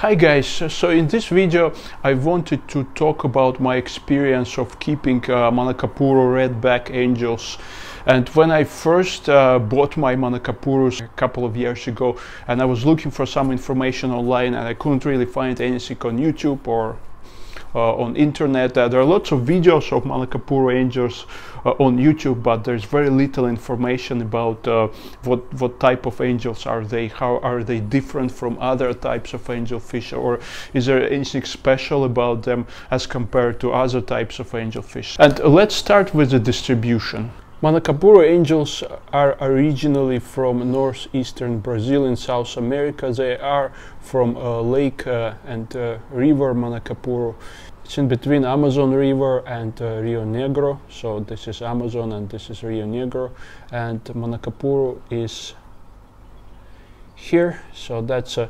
Hi guys, so in this video I wanted to talk about my experience of keeping uh, Manacapuru Redback Angels. And when I first uh, bought my Manacapurus a couple of years ago and I was looking for some information online and I couldn't really find anything on YouTube or on internet. Uh, there are lots of videos of Manacapuru angels uh, on YouTube, but there's very little information about what what type of angels are they, how are they different from other types of angelfish, or is there anything special about them as compared to other types of angelfish? And let's start with the distribution. Manacapuru angels are originally from northeastern Brazil in South America. They are from uh, lake uh, and uh, river Manacapuru. It's in between Amazon River and uh, Rio Negro. So this is Amazon and this is Rio Negro. And Manacapuru is here. So that's a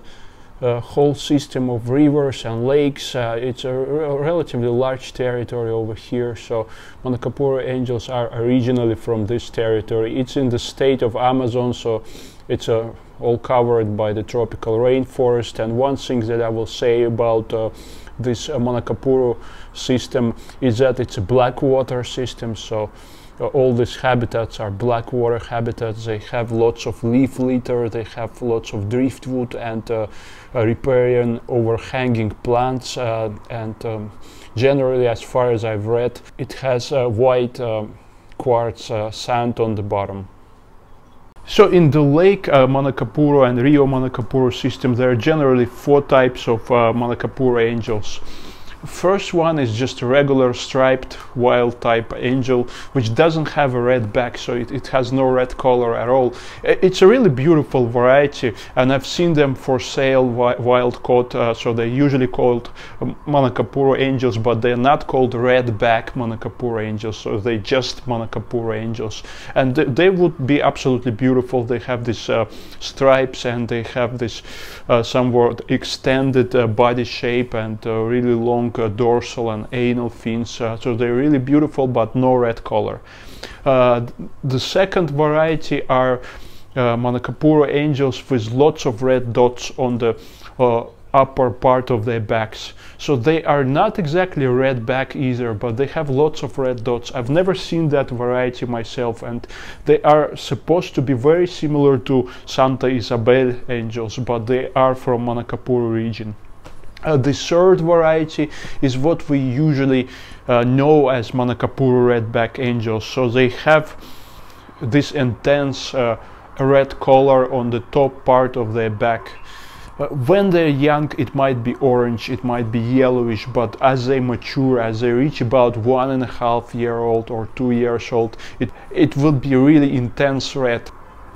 a whole system of rivers and lakes. Uh, it's a, relatively large territory over here, so Manacapuru angels are originally from this territory. It's in the state of Amazon, so it's uh, all covered by the tropical rainforest. And one thing that I will say about uh, this uh, Manacapuru system is that it's a black water system, so uh, all these habitats are black water habitats. They have lots of leaf litter, they have lots of driftwood and uh, uh, riparian overhanging plants uh, and um, generally as far as I've read it has white um, quartz uh, sand on the bottom. So in the lake uh, Manacapuru and Rio Manacapuru system there are generally four types of uh, Manacapuru angels. First one is just a regular striped wild type angel which doesn't have a red back so it, it has no red color at all. It's a really beautiful variety and I've seen them for sale wild caught uh, so they're usually called um, Manacapuru angels but they're not called red back Manacapuru angels so they just Manacapuru angels and th they would be absolutely beautiful. They have these uh, stripes and they have this uh, somewhat extended uh, body shape and uh, really long uh, dorsal and anal fins uh, so they're really beautiful but no red color uh, the second variety are Manacapuru angels with lots of red dots on the upper part of their backs. So they are not exactly red back either, but they have lots of red dots. I've never seen that variety myself and they are supposed to be very similar to Santa Isabel angels, but they are from Manacapuru region. Uh, the third variety is what we usually uh, know as Manacapuru redback angels. So they have this intense uh, red color on the top part of their back. Uh, when they're young it might be orange, it might be yellowish, but as they mature, as they reach about one and a half year old or two years old, it, it will be really intense red.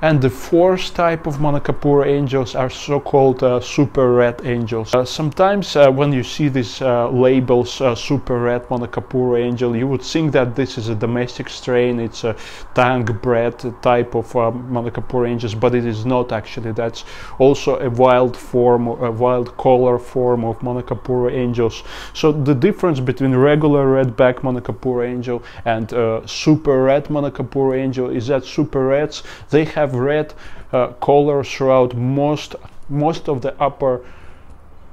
And the fourth type of Manacapuru angels are so-called uh, super red angels. Uh, sometimes uh, when you see these uh, labels uh, super red Manacapuru angel, you would think that this is a domestic strain, it's a tank bred type of uh, Manacapuru angels, but it is not actually. That's also a wild form, a wild color form of Manacapuru angels. So the difference between regular redback Manacapuru angel and super red Manacapuru angel is that super reds, they have red uh, color throughout most most of the upper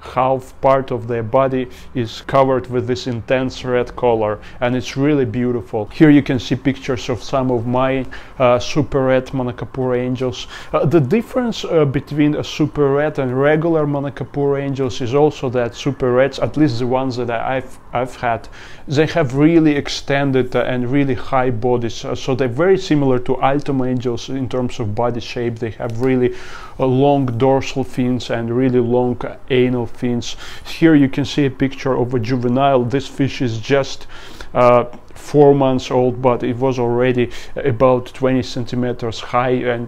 half part of their body is covered with this intense red color and it's really beautiful. Here you can see pictures of some of my uh, super red Manacapuru angels. Uh, the difference uh, between a super red and regular Manacapuru angels is also that super reds, at least the ones that I've, I've had, they have really extended uh, and really high bodies. Uh, so they're very similar to Altum angels in terms of body shape. They have really long dorsal fins and really long anal fins. Here you can see a picture of a juvenile. This fish is just uh, four months old but it was already about 20 centimeters high and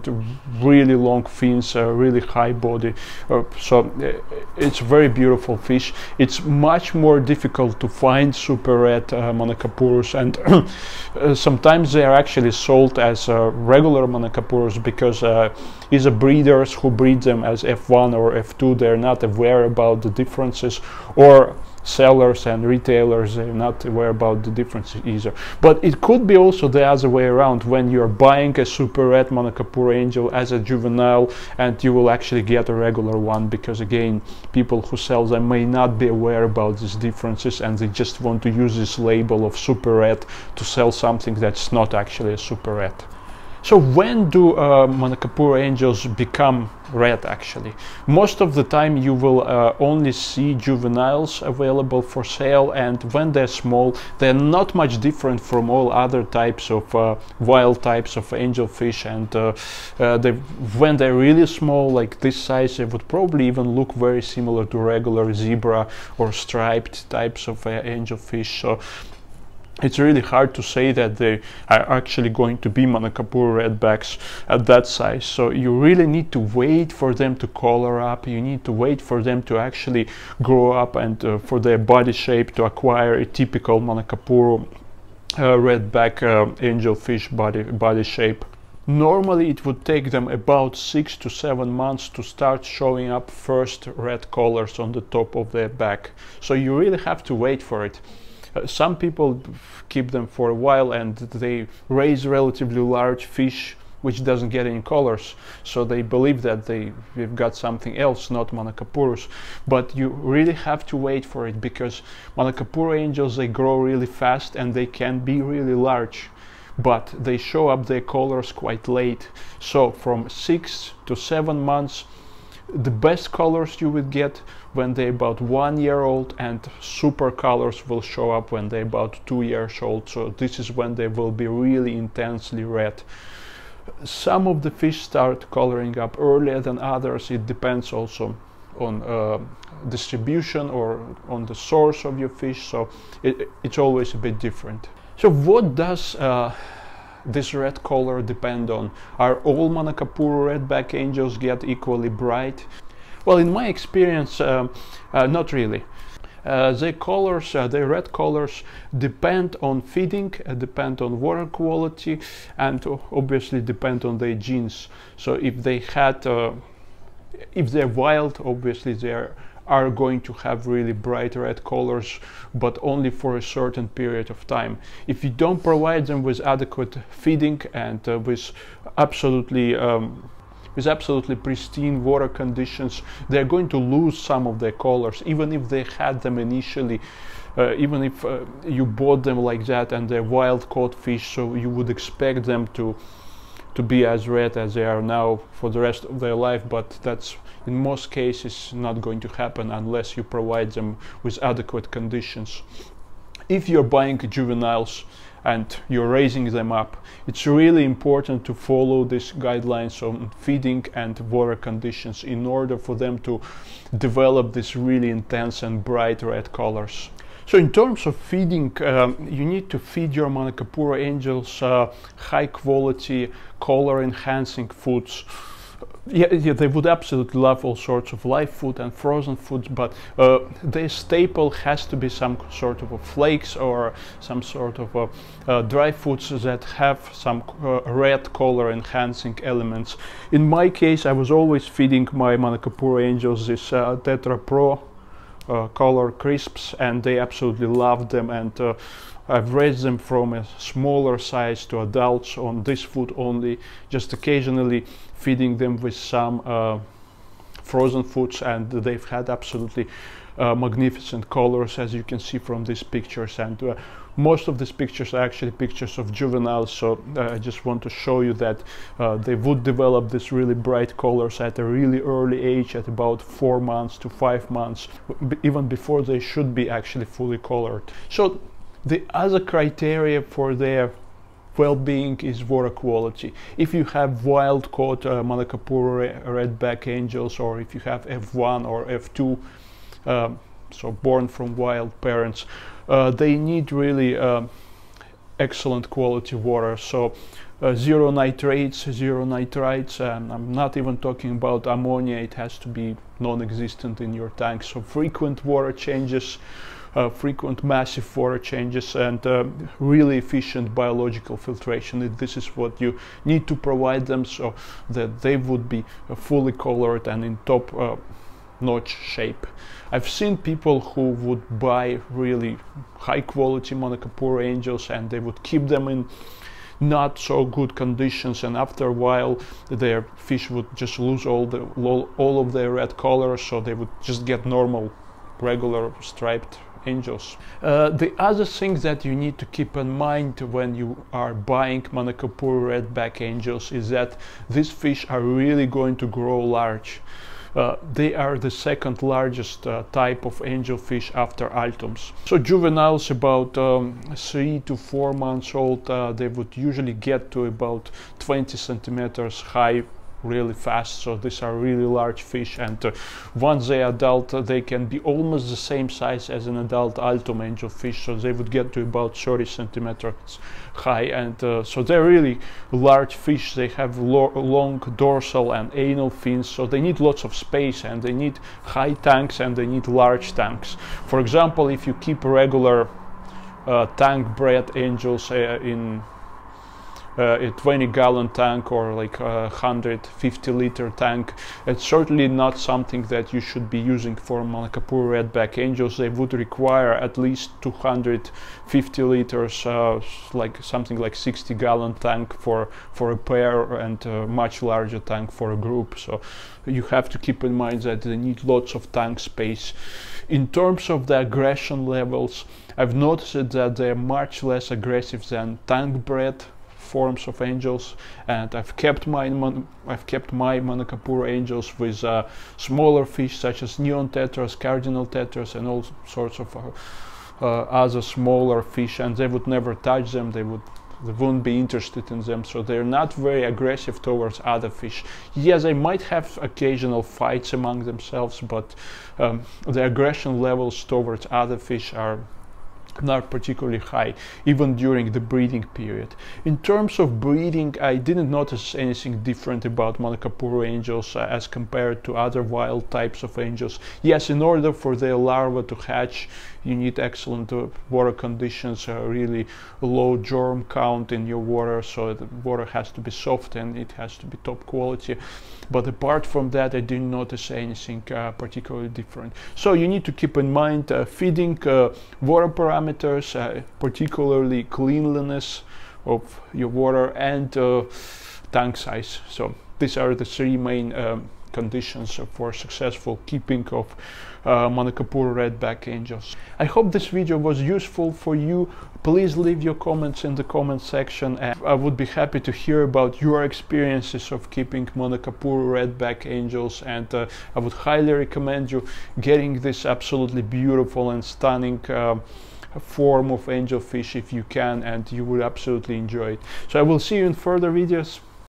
really long fins uh, really high body. Uh, so uh, it's a very beautiful fish. It's much more difficult to find super red uh, Manacapurus and uh, sometimes they are actually sold as uh, regular Manacapurus because either breeders who breed them as F1 or F2 they're not aware about the differences. Or sellers and retailers are not aware about the difference either. But it could be also the other way around when you're buying a super red Manakapur angel as a juvenile and you will actually get a regular one because again people who sell them may not be aware about these differences and they just want to use this label of super red to sell something that's not actually a super red. So when do uh, Manakapur angels become red actually? Most of the time you will uh, only see juveniles available for sale and when they're small they're not much different from all other types of uh, wild types of angelfish and uh, uh, they, when they're really small like this size they would probably even look very similar to regular zebra or striped types of uh, angelfish. So it's really hard to say that they are actually going to be Manakapur redbacks at that size. So you really need to wait for them to color up. You need to wait for them to actually grow up and uh, for their body shape to acquire a typical Manakapur uh, redback uh, angelfish body, body shape. Normally it would take them about six to seven months to start showing up first red colors on the top of their back. So you really have to wait for it. Some people keep them for a while and they raise relatively large fish which doesn't get any colors. So they believe that they we've got something else not Manacapurus. But you really have to wait for it because Manacapuru angels they grow really fast and they can be really large. But they show up their colors quite late. So from six to seven months the best colors you would get when they're about one year old and super colors will show up when they're about two years old. So this is when they will be really intensely red. Some of the fish start coloring up earlier than others. It depends also on uh, distribution or on the source of your fish. So it, it's always a bit different. So what does uh, this red color depend on? Are all Manacapuru redback angels get equally bright? Well, in my experience, uh, uh, not really. Uh, the colors, uh, the red colors depend on feeding, uh, depend on water quality, and obviously depend on their genes. So if they had, uh, if they're wild, obviously they're are going to have really bright red colors, but only for a certain period of time. If you don't provide them with adequate feeding and uh, with absolutely um, with absolutely pristine water conditions, they're going to lose some of their colors, even if they had them initially. Uh, even if uh, you bought them like that and they're wild caught fish, so you would expect them to to be as red as they are now for the rest of their life, but that's in most cases not going to happen unless you provide them with adequate conditions. If you're buying juveniles and you're raising them up, it's really important to follow these guidelines on feeding and water conditions in order for them to develop these really intense and bright red colors. So in terms of feeding, um, you need to feed your Manacapuru angels uh, high quality color enhancing foods yeah, yeah, they would absolutely love all sorts of live food and frozen foods, but uh, their staple has to be some sort of flakes or some sort of uh, uh, dry foods that have some uh, red color enhancing elements. In my case, I was always feeding my Manacapuru angels this uh, Tetra Pro uh, color crisps, and they absolutely loved them. And I've raised them from a smaller size to adults on this food only, just occasionally feeding them with some uh, frozen foods and they've had absolutely uh, magnificent colors as you can see from these pictures. And uh, most of these pictures are actually pictures of juveniles so uh, I just want to show you that uh, they would develop these really bright colors at a really early age at about four months to five months even before they should be actually fully colored. So the other criteria for their well-being is water quality. If you have wild-caught uh, Manacapuru redback angels or if you have F1 or F2, um, so born from wild parents, uh, they need really uh, excellent quality water. So uh, zero nitrates, zero nitrites, and I'm not even talking about ammonia, it has to be non-existent in your tank. So frequent water changes, frequent massive water changes and uh, really efficient biological filtration. This is what you need to provide them so that they would be uh, fully colored and in top notch shape. I've seen people who would buy really high quality Manacapuru angels and they would keep them in not so good conditions and after a while their fish would just lose all the all of their red color so they would just get normal regular striped angels. Uh, the other thing that you need to keep in mind when you are buying Manacapuru redback angels is that these fish are really going to grow large. Uh, they are the second largest uh, type of angelfish after Altums. So juveniles about um, three to four months old, uh, they would usually get to about 20 centimeters high really fast so these are really large fish and uh, once they are adult uh, they can be almost the same size as an adult Altum angel fish so they would get to about 30 centimeters high and uh, so they're really large fish. They have lo long dorsal and anal fins so they need lots of space and they need high tanks and they need large tanks. For example if you keep regular uh, tank bred angels uh, in a 20 gallon tank or like a 150 liter tank. It's certainly not something that you should be using for Manacapuru redback angels. They would require at least 250 liters, uh, like something like 60 gallon tank for, for a pair and a much larger tank for a group. So you have to keep in mind that they need lots of tank space. In terms of the aggression levels, I've noticed that they're much less aggressive than tank bred forms of angels and I've kept my I've kept my Manacapuru angels with uh, smaller fish such as neon tetras, cardinal tetras and all sorts of uh, uh, other smaller fish and they would never touch them. They would they wouldn't be interested in them. So they're not very aggressive towards other fish. Yes they might have occasional fights among themselves but um, the aggression levels towards other fish are not particularly high even during the breeding period. In terms of breeding I didn't notice anything different about Manacapuru angels uh, as compared to other wild types of angels. Yes, in order for their larvae to hatch you need excellent uh, water conditions, uh, really low germ count in your water so the water has to be soft and it has to be top quality. But apart from that I didn't notice anything uh, particularly different. So you need to keep in mind uh, feeding water parameters particularly cleanliness of your water and tank size. So these are the three main um, conditions for successful keeping of uh, Manacapuru redback angels. I hope this video was useful for you. Please leave your comments in the comment section and I would be happy to hear about your experiences of keeping Manacapuru redback angels and uh, I would highly recommend you getting this absolutely beautiful and stunning uh, form of angelfish if you can and you would absolutely enjoy it. So I will see you in further videos.